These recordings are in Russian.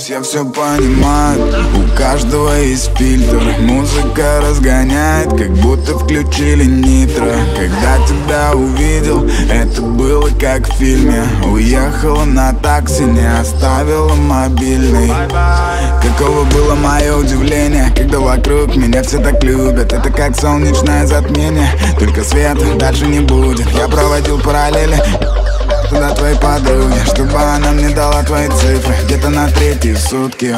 Все все понимают, у каждого есть фильтр. Музыка разгоняет, как будто включили нитро. Когда тебя увидел, это было как в фильме. Уехала на такси, не оставила мобильный. Каково было мое удивление, когда вокруг меня все так любят. Это как солнечное затмение, только света дальше не будет. Я проводил параллели туда твоей подруги Чтобы она мне дала твои цифры. Где-то на третьи сутки.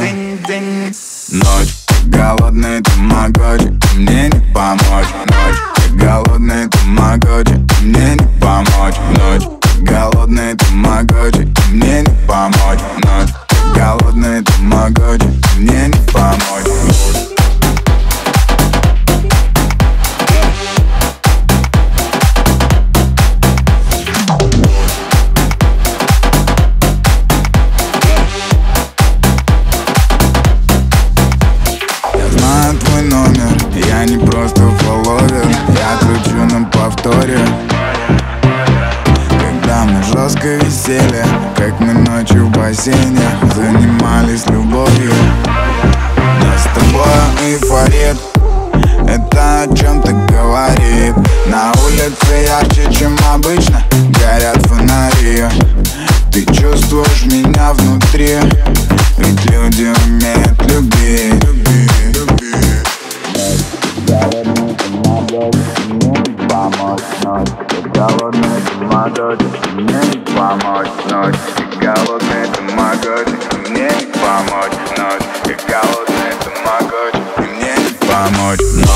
Ночь, голодный тамагочи Мне не помочь. Ночь, голодный тамагочи Мне не помочь. Ночь, голодный тамагочи Мне не помочь. Ночь, голодный тамагочи повторе. Когда мы жестко висели Как мы ночью в бассейне Занимались любовью голодный, ты могешь мне не помочь ночь Ты голодный, ты могешь мне не помочь ночь Ты голодный, ты могешь мне не помочь ночь ты